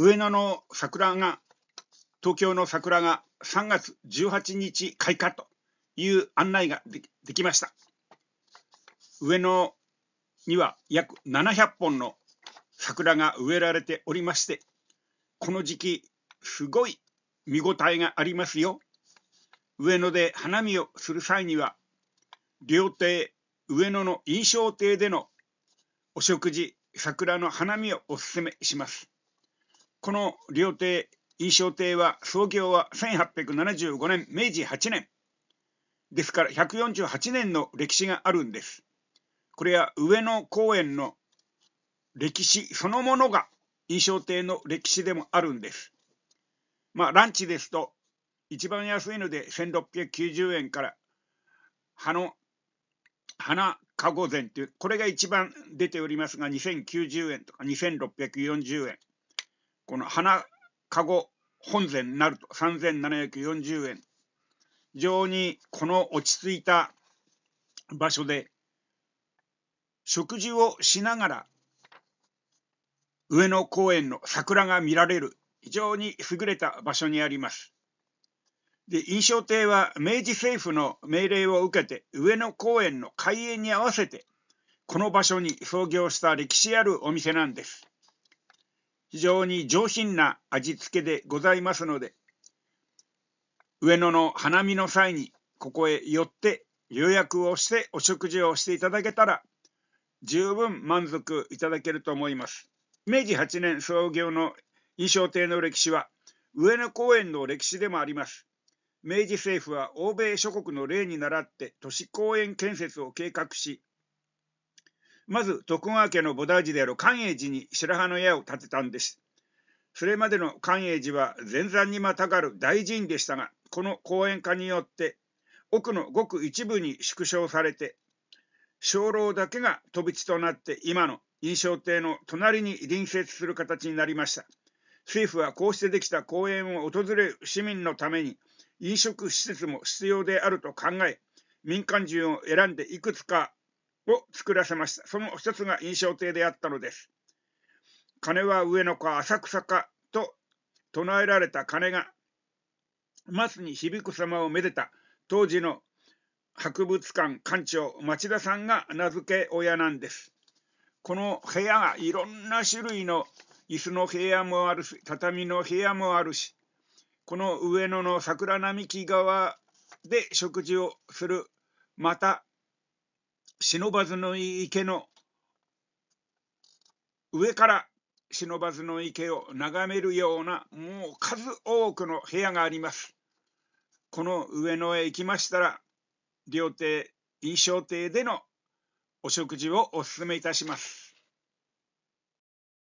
上野の桜が、東京の桜が3月18日開花という案内ができました。上野には約700本の桜が植えられておりまして、この時期、すごい見応えがありますよ。上野で花見をする際には、料亭上野の印象亭でのお食事、桜の花見をお勧めします。この料亭、印象亭は創業は1875年、明治8年。ですから148年の歴史があるんです。これは上野公園の歴史そのものが印象亭の歴史でもあるんです。まあランチですと一番安いので1690円から花花かご膳というこれが一番出ておりますが2090円とか2640円この花かご本膳になると3740円非常にこの落ち着いた場所で食事をしながら上野公園の桜が見られる非常に優れた場所にあります。で、印象亭は明治政府の命令を受けて上野公園の開園に合わせてこの場所に創業した歴史あるお店なんです。非常に上品な味付けでございますので、上野の花見の際にここへ寄って予約をしてお食事をしていただけたら十分満足いただけると思います。明治8年創業の印象亭の歴史は上野公園の歴史でもあります。明治政府は欧米諸国の例に倣って都市公園建設を計画し、まず徳川家の菩提寺である寛永寺に白羽の矢を立てたんです。それまでの寛永寺は前山にまたがる大寺院でしたが、この公園化によって奥のごく一部に縮小されて、鐘楼だけが飛び地となって今の印象亭の隣に隣接する形になりました。政府はこうしてできた公園を訪れる市民のために飲食施設も必要であると考え、民間人を選んでいくつかを作らせました。その一つが印象亭であったのです。金は上野か浅草かと唱えられた鐘が、松に響く様をめでた当時の博物館館長町田さんが名付け親なんです。この部屋がいろんな種類の椅子の部屋もあるし、畳の部屋もあるし、この上野の桜並木側で食事をする、また、忍ばずの池の上から忍ばずの池を眺めるような、もう数多くの部屋があります。この上野へ行きましたら、料亭、印象亭でのお食事をお勧めいたします。